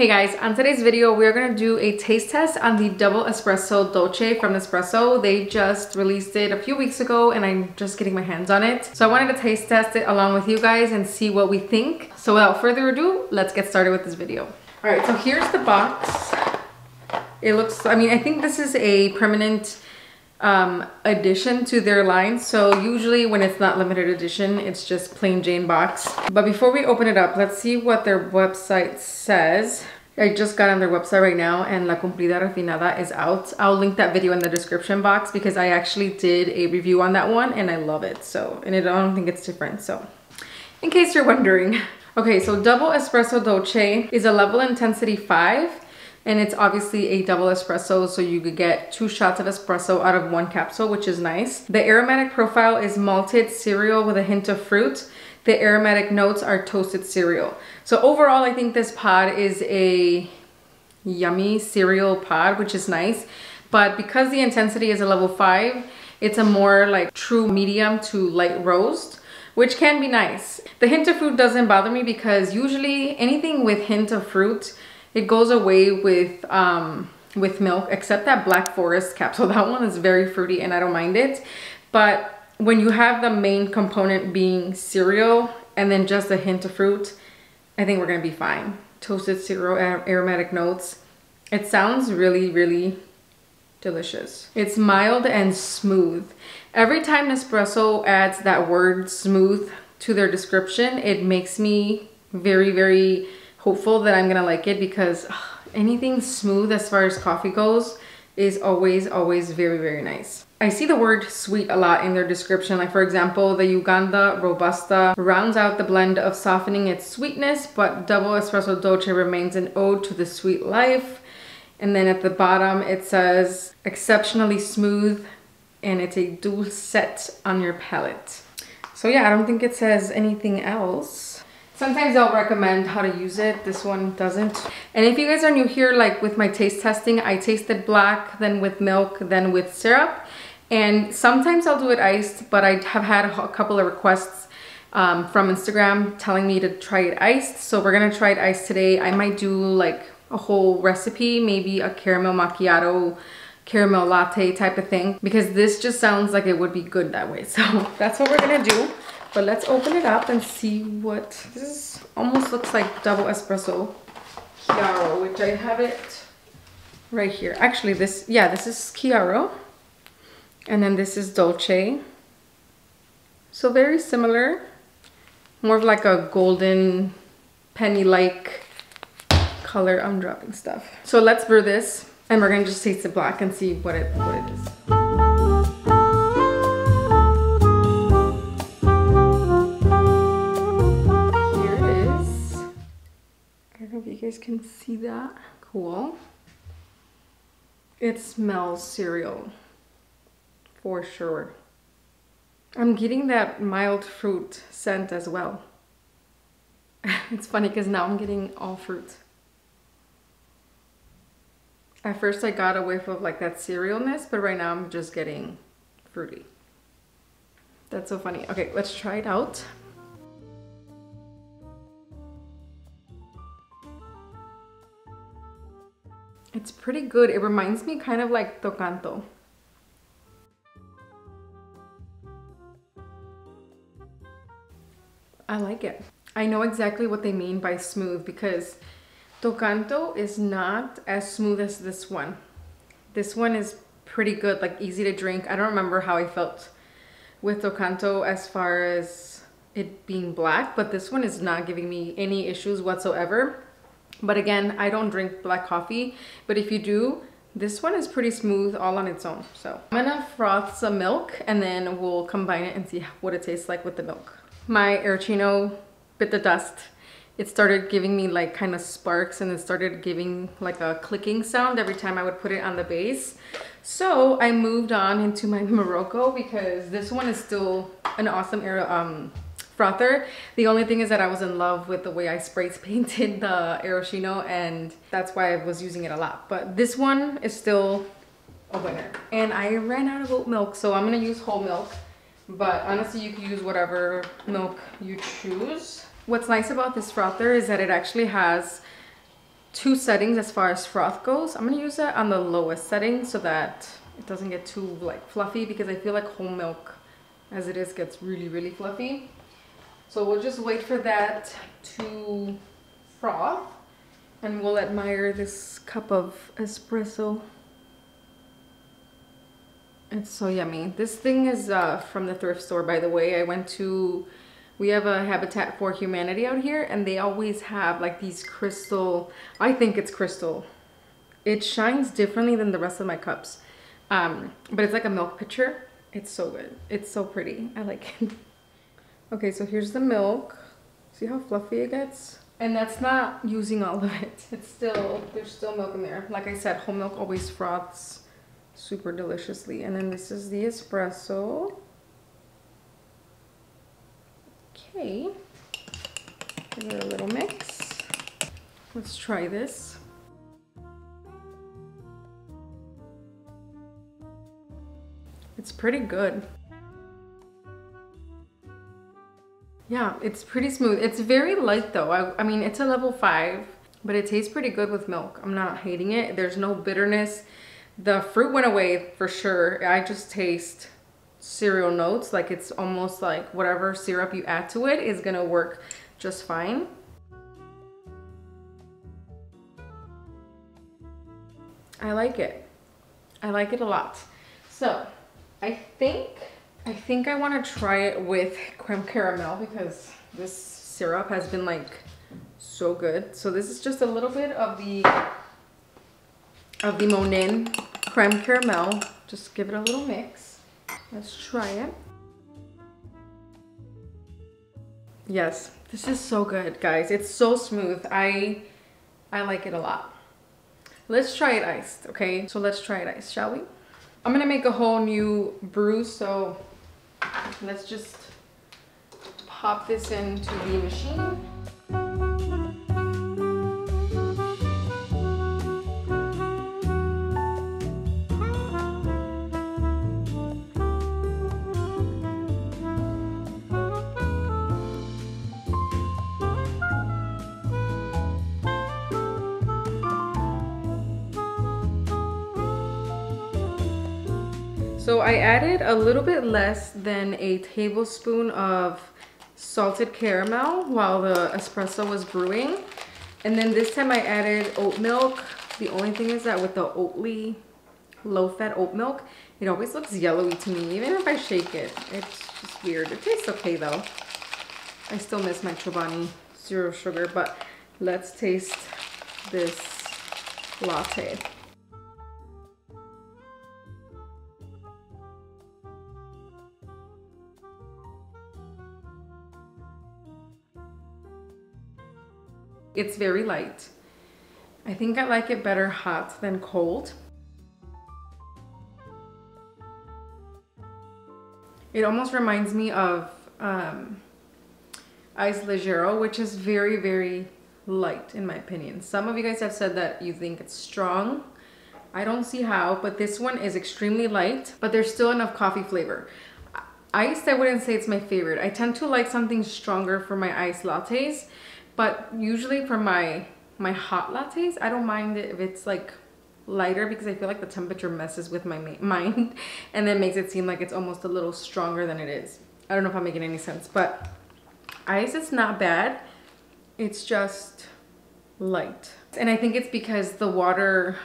Hey guys, on today's video, we're gonna do a taste test on the Double Espresso Dolce from Nespresso. They just released it a few weeks ago and I'm just getting my hands on it. So I wanted to taste test it along with you guys and see what we think. So without further ado, let's get started with this video. All right, so here's the box. It looks, I mean, I think this is a permanent um, addition to their line. So usually when it's not limited edition, it's just plain Jane box. But before we open it up, let's see what their website says. I just got on their website right now and La Cumplida Refinada is out. I'll link that video in the description box because I actually did a review on that one and I love it. So, and it, I don't think it's different. So, in case you're wondering. Okay, so Double Espresso Dolce is a level intensity 5 and it's obviously a double espresso so you could get two shots of espresso out of one capsule which is nice. The aromatic profile is malted cereal with a hint of fruit. The aromatic notes are toasted cereal. So overall i think this pod is a yummy cereal pod which is nice. But because the intensity is a level 5 it's a more like true medium to light roast which can be nice. The hint of fruit doesn't bother me because usually anything with hint of fruit it goes away with um, with milk, except that Black Forest capsule. That one is very fruity and I don't mind it. But when you have the main component being cereal and then just a hint of fruit, I think we're gonna be fine. Toasted cereal aromatic notes. It sounds really, really delicious. It's mild and smooth. Every time Nespresso adds that word smooth to their description, it makes me very, very hopeful that I'm gonna like it because ugh, anything smooth as far as coffee goes is always, always very, very nice. I see the word sweet a lot in their description. Like for example, the Uganda Robusta rounds out the blend of softening its sweetness, but Double Espresso Dolce remains an ode to the sweet life. And then at the bottom, it says exceptionally smooth and it's a dual set on your palate. So yeah, I don't think it says anything else. Sometimes they'll recommend how to use it. This one doesn't. And if you guys are new here, like with my taste testing, I tasted black, then with milk, then with syrup. And sometimes I'll do it iced, but I have had a couple of requests um, from Instagram telling me to try it iced. So we're gonna try it iced today. I might do like a whole recipe, maybe a caramel macchiato, caramel latte type of thing, because this just sounds like it would be good that way. So that's what we're gonna do. But let's open it up and see what, this is, almost looks like double espresso Chiaro, which I have it right here. Actually this, yeah, this is Chiaro. And then this is Dolce. So very similar, more of like a golden penny-like color. I'm dropping stuff. So let's brew this and we're gonna just taste it black and see what it, what it is. Guys can see that. Cool. It smells cereal for sure. I'm getting that mild fruit scent as well. it's funny because now I'm getting all fruit. At first I got a whiff of like that cerealness, but right now I'm just getting fruity. That's so funny. Okay, let's try it out. It's pretty good. It reminds me kind of like Toccanto. I like it. I know exactly what they mean by smooth because Toccanto is not as smooth as this one. This one is pretty good, like easy to drink. I don't remember how I felt with Toccanto as far as it being black, but this one is not giving me any issues whatsoever. But again, I don't drink black coffee, but if you do, this one is pretty smooth all on its own. So I'm gonna froth some milk and then we'll combine it and see what it tastes like with the milk. My Aeroccino bit the dust. It started giving me like kind of sparks and it started giving like a clicking sound every time I would put it on the base. So I moved on into my Morocco because this one is still an awesome um, frother. The only thing is that I was in love with the way I spray painted the Aeroccino and that's why I was using it a lot. But this one is still a winner. And I ran out of oat milk, so I'm gonna use whole milk. But honestly, you can use whatever milk you choose. What's nice about this frother is that it actually has two settings as far as froth goes. I'm gonna use it on the lowest setting so that it doesn't get too like fluffy because I feel like whole milk as it is gets really, really fluffy. So we'll just wait for that to froth and we'll admire this cup of espresso. It's so yummy. This thing is uh, from the thrift store, by the way. I went to, we have a Habitat for Humanity out here and they always have like these crystal, I think it's crystal. It shines differently than the rest of my cups. Um, but it's like a milk pitcher. It's so good. It's so pretty. I like it. okay, so here's the milk. See how fluffy it gets? And that's not using all of it. It's still, there's still milk in there. Like I said, whole milk always froths super deliciously. And then this is the espresso. Okay. Give it a little mix. Let's try this. It's pretty good. Yeah, it's pretty smooth. It's very light though. I, I mean, it's a level five, but it tastes pretty good with milk. I'm not hating it. There's no bitterness. The fruit went away for sure. I just taste cereal notes. Like it's almost like whatever syrup you add to it is gonna work just fine. I like it. I like it a lot. So I think, I think I want to try it with creme caramel because this syrup has been like so good. So this is just a little bit of the, of the Monin creme caramel. Just give it a little mix. Let's try it. Yes, this is so good, guys. It's so smooth. I, I like it a lot. Let's try it iced, okay? So let's try it iced, shall we? I'm gonna make a whole new brew, so let's just pop this into the machine. So I added a little bit less than a tablespoon of salted caramel while the espresso was brewing. And then this time I added oat milk. The only thing is that with the Oatly low-fat oat milk, it always looks yellowy to me, even if I shake it. It's just weird. It tastes okay though. I still miss my Chobani zero sugar, but let's taste this latte. It's very light. I think I like it better hot than cold. It almost reminds me of um, Ice Leggero, which is very, very light in my opinion. Some of you guys have said that you think it's strong. I don't see how, but this one is extremely light, but there's still enough coffee flavor. Iced, I wouldn't say it's my favorite. I tend to like something stronger for my iced lattes, but usually for my, my hot lattes, I don't mind it if it's like lighter because I feel like the temperature messes with my mind and then makes it seem like it's almost a little stronger than it is. I don't know if I'm making any sense, but ice is not bad. It's just light. And I think it's because the water,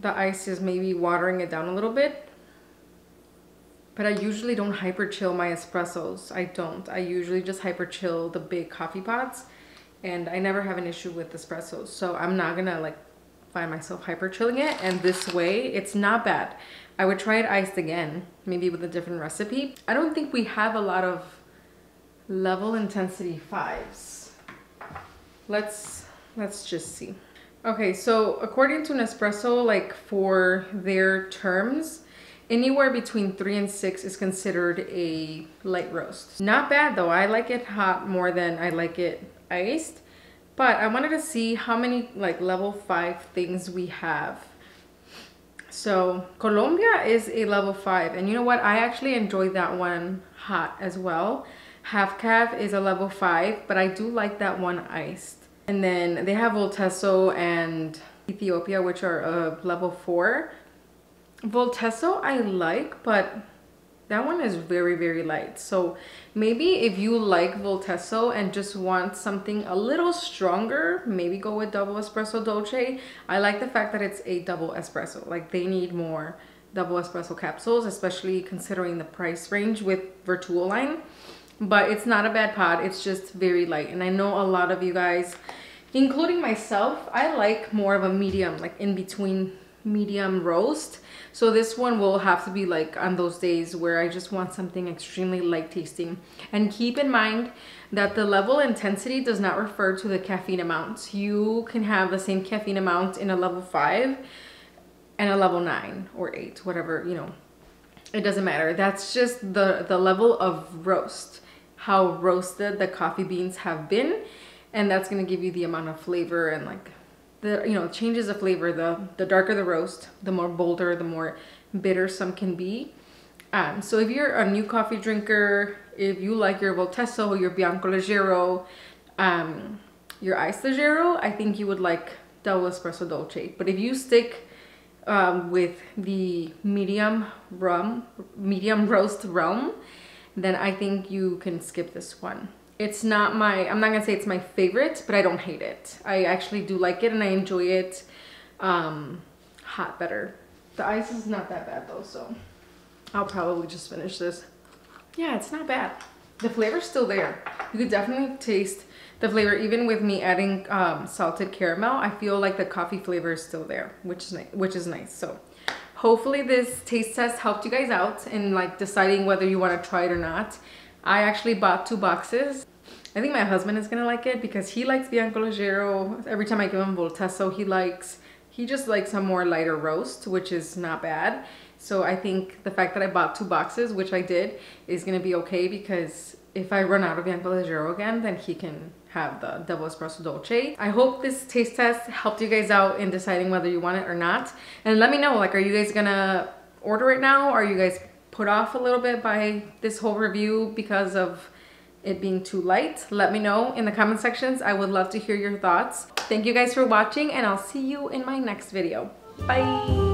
the ice is maybe watering it down a little bit. But I usually don't hyper chill my espressos. I don't. I usually just hyper chill the big coffee pots and I never have an issue with espressos. So I'm not gonna like find myself hyper chilling it. And this way, it's not bad. I would try it iced again, maybe with a different recipe. I don't think we have a lot of level intensity fives. Let's, let's just see. Okay, so according to Nespresso, like for their terms, anywhere between three and six is considered a light roast. Not bad though, I like it hot more than I like it iced but I wanted to see how many like level five things we have. So Colombia is a level five and you know what? I actually enjoyed that one hot as well. Half calf is a level five but I do like that one iced. And then they have Voltesso and Ethiopia, which are a level four. Voltesso I like, but that one is very, very light. So maybe if you like Voltesso and just want something a little stronger, maybe go with double espresso dolce. I like the fact that it's a double espresso. Like they need more double espresso capsules, especially considering the price range with Vertuoline. But it's not a bad pod, it's just very light. And I know a lot of you guys, including myself, I like more of a medium, like in between medium roast so this one will have to be like on those days where I just want something extremely light tasting. And keep in mind that the level intensity does not refer to the caffeine amount. You can have the same caffeine amount in a level five and a level nine or eight, whatever, you know, it doesn't matter. That's just the, the level of roast, how roasted the coffee beans have been. And that's gonna give you the amount of flavor and like the you know changes the flavor the the darker the roast the more bolder the more bitter some can be. Um, so if you're a new coffee drinker if you like your Voltesso your Bianco Leggero um, your Ice Leggero I think you would like double espresso dolce. But if you stick um, with the medium rum medium roast rum then I think you can skip this one it's not my, I'm not gonna say it's my favorite, but I don't hate it. I actually do like it and I enjoy it um, hot better. The ice is not that bad though, so I'll probably just finish this. Yeah, it's not bad. The flavor's still there. You could definitely taste the flavor, even with me adding um, salted caramel, I feel like the coffee flavor is still there, which is, which is nice. So hopefully this taste test helped you guys out in like deciding whether you want to try it or not. I actually bought two boxes. I think my husband is gonna like it because he likes Bianco Leggero. Every time I give him Voltesso, he likes, he just likes a more lighter roast, which is not bad. So I think the fact that I bought two boxes, which I did, is gonna be okay because if I run out of Bianco Leggero again, then he can have the double espresso dolce. I hope this taste test helped you guys out in deciding whether you want it or not. And let me know, like, are you guys gonna order it now? Are you guys put off a little bit by this whole review because of it being too light let me know in the comment sections. I would love to hear your thoughts. Thank you guys for watching and i'll see you in my next video. Bye